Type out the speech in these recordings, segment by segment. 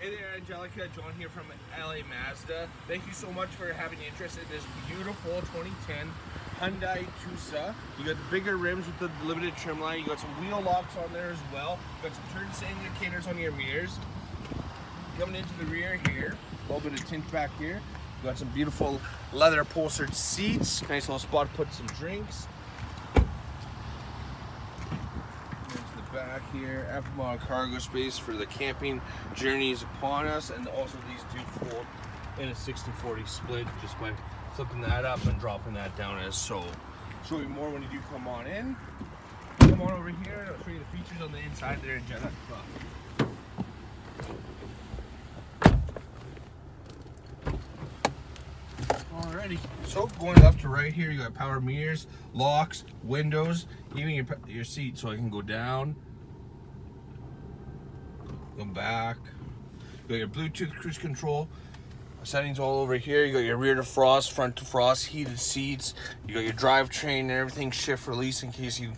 Hey there, Angelica. John here from LA Mazda. Thank you so much for having interest in this beautiful 2010 Hyundai Tucson. You got the bigger rims with the limited trim line. You got some wheel locks on there as well. You got some turn indicators on your mirrors. Coming into the rear here, a little bit of tint back here. You got some beautiful leather upholstered seats. Nice little spot to put some drinks. Back here. Aftermarket cargo space for the camping journeys upon us. And also these do fold in a 60-40 split just by flipping that up and dropping that down as so. Show you more when you do come on in. Come on over here. I'll show you the features on the inside there Angelica. Alrighty, so going left to right here, you got power mirrors, locks, windows, even your, your seat so I can go down, go back. You got your Bluetooth cruise control settings all over here. You got your rear defrost, front defrost, heated seats. You got your drivetrain and everything shift release in case you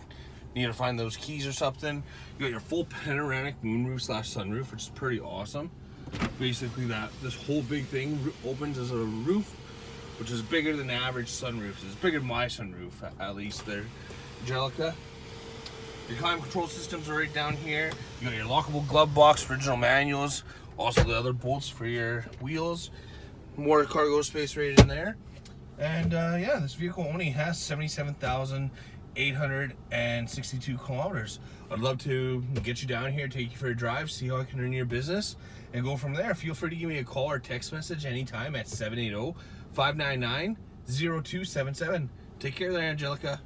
need to find those keys or something. You got your full panoramic moonroof slash sunroof, which is pretty awesome. Basically that this whole big thing opens as a roof which is bigger than average sunroofs. It's bigger than my sunroof, at least there, Angelica. Your climate control systems are right down here. You got your lockable glove box, original manuals, also the other bolts for your wheels. More cargo space right in there. And uh, yeah, this vehicle only has 77,862 kilometers. I'd love to get you down here, take you for a drive, see how I can earn your business, and go from there. Feel free to give me a call or text message anytime at 780 599 0277. Take care there, Angelica.